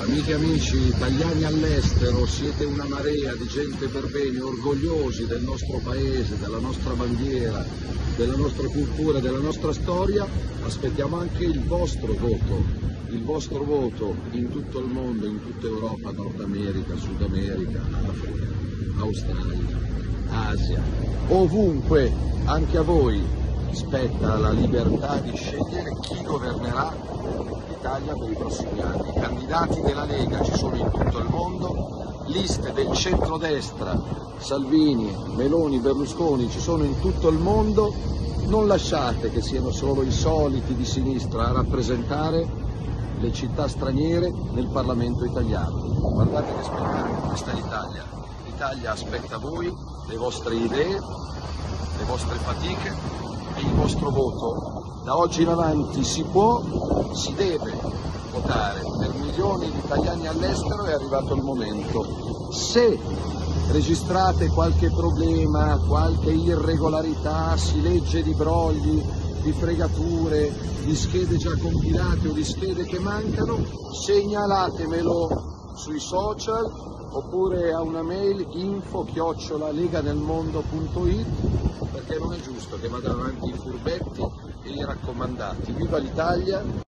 Amiche e amici italiani all'estero, siete una marea di gente per bene, orgogliosi del nostro paese, della nostra bandiera, della nostra cultura, della nostra storia. Aspettiamo anche il vostro voto, il vostro voto in tutto il mondo, in tutta Europa, Nord America, Sud America, Africa, Australia, Asia, ovunque, anche a voi spetta la libertà di scegliere chi governerà l'Italia per i prossimi anni. I candidati della Lega ci sono in tutto il mondo, liste del centrodestra, Salvini, Meloni, Berlusconi ci sono in tutto il mondo, non lasciate che siano solo i soliti di sinistra a rappresentare le città straniere nel Parlamento italiano. Guardate che spettacolo, questa è l'Italia. L'Italia aspetta voi, le vostre idee, le vostre fatiche il vostro voto. Da oggi in avanti si può, si deve votare. Per milioni di italiani all'estero è arrivato il momento. Se registrate qualche problema, qualche irregolarità, si legge di brogli, di fregature, di schede già compilate o di schede che mancano, segnalatemelo sui social oppure a una mail info chiocciola leganelmondo.it perché non è giusto che vadano avanti i furbetti e i raccomandati. Viva l'Italia!